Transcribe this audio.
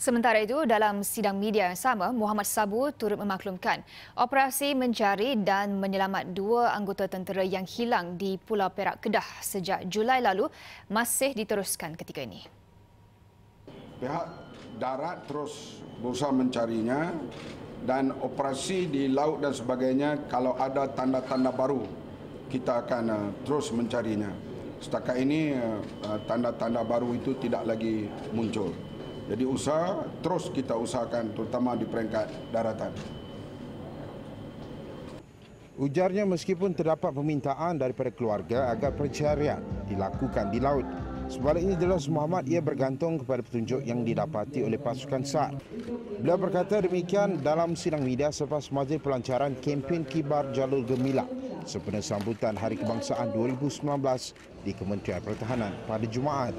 Sementara itu, dalam sidang media yang sama, Muhammad Sabu turut memaklumkan operasi mencari dan menyelamat dua anggota tentera yang hilang di Pulau Perak Kedah sejak Julai lalu masih diteruskan ketika ini. Pihak darat terus berusaha mencarinya dan operasi di laut dan sebagainya kalau ada tanda-tanda baru kita akan uh, terus mencarinya. Setakat ini uh, tanda-tanda baru itu tidak lagi muncul. Jadi usaha terus kita usahakan terutama di peringkat daratan. Ujarnya meskipun terdapat permintaan daripada keluarga agar pencarian dilakukan di laut. Sebaliknya jelas Muhammad ia bergantung kepada petunjuk yang didapati oleh pasukan SAR. Beliau berkata demikian dalam sidang media selepas majlis pelancaran kempen kibar jalur gemilang sempena sambutan Hari Kebangsaan 2019 di Kementerian Pertahanan pada Jumaat.